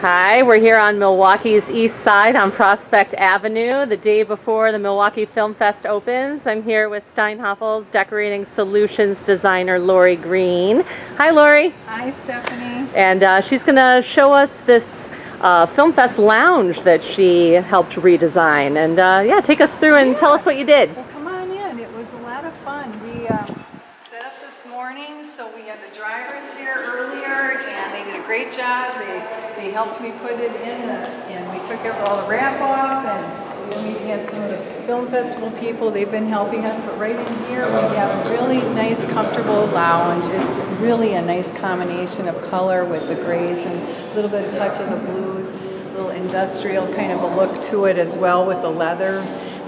Hi, we're here on Milwaukee's east side on Prospect Avenue the day before the Milwaukee Film Fest opens. I'm here with Steinhafels Decorating Solutions designer Lori Green. Hi, Lori. Hi, Stephanie. And uh, she's going to show us this uh, Film Fest lounge that she helped redesign. And uh, yeah, take us through and Yeah. tell us what you did. Well, come on in. It was a lot of fun. We uh, set up this morning, so we had the drivers here earlier, and they did a great job. They, they helped me put it in, the, and we took all the wrap off, and then we had some of the film festival people. They've been helping us, but right in here we have a really nice, comfortable lounge. It's really a nice combination of color with the grays and a little bit of touch of the blues a little industrial kind of a look to it as well with the leather.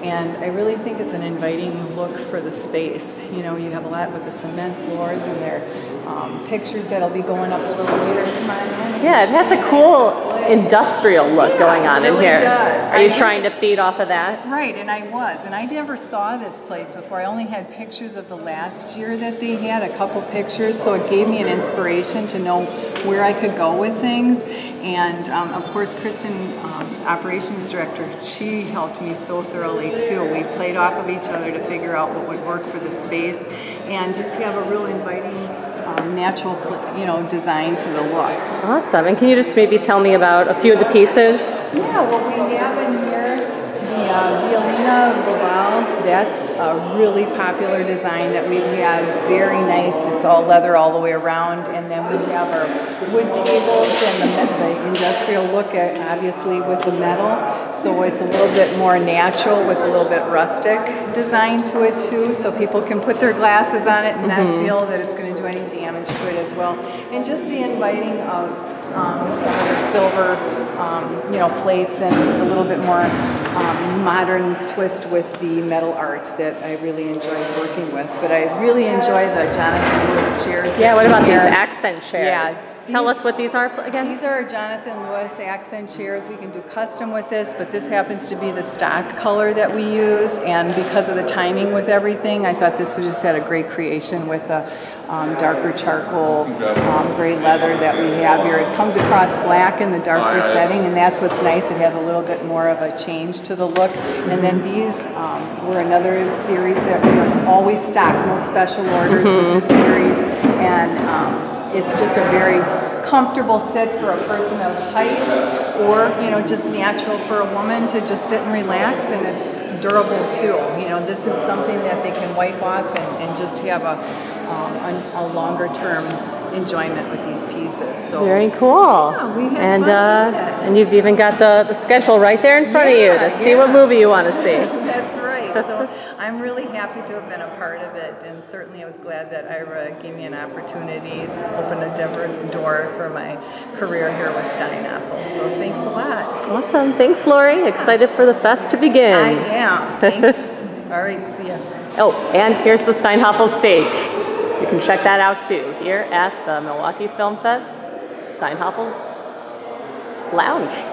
And I really think it's an inviting look for the space. You know, you have a lot with the cement floors and their um, pictures that'll be going up a little later. Yeah, it has a cool industrial look Yeah, going on it in really here. does. Are you I trying to feed off of that? Right, and I was, and I never saw this place before. I only had pictures of the last year that they had, a couple pictures, so it gave me an inspiration to know where I could go with things. And um, of course, Kristen, um, operations director, she helped me so thoroughly too. We played off of each other to figure out what would work for the space, and just to have a real inviting, natural, you know, design to the look. Awesome. And can you just maybe tell me about a few of the pieces? Yeah, what we have in here, the uh, Violina Laval, that's a really popular design that we've. Very nice. It's all leather all the way around. And then we have our wood tables and the, the industrial look, at, obviously, with the metal. So it's a little bit more natural with a little bit rustic design to it, too. So people can put their glasses on it and not feel that it's going to do any damage to it as well. And just the inviting of um, some of the silver, um, you know, plates and a little bit more um, modern twist with the metal art that I really enjoyed working with. But I really enjoy the Jonathan Louis chairs. Yeah, what about these accent chairs? Yeah. Tell These- us what these are again. These are Jonathan Louis accent chairs. We can do custom with this, but this happens to be the stock color that we use. And because of the timing with everything, I thought this was just had a great creation with the um, darker charcoal um, gray leather that we have here. It comes across black in the darker setting, and that's what's nice. It has a little bit more of a change to the look. And then these um, were another series that we always stock, no special orders with this series. And um, it's just a very comfortable sit for a person of height or you know just natural for a woman to just sit and relax and it's durable too you know this is something that they can wipe off and, and just have a, um, a, a longer term enjoyment with these pieces so Very cool. Yeah, and uh, and you've even got the, the schedule right there in front Yeah, of you to see what movie you want to see. So I'm really happy to have been a part of it, and certainly I was glad that Ira gave me an opportunity, opened a different door for my career here with Steinhafels. So thanks a lot. Awesome. Thanks, Lori. Excited for the fest to begin. I am. Thanks. All right. See ya. Oh, and here's the Steinhafel stage. You can check that out too here at the Milwaukee Film Fest, Steinhafel's Lounge.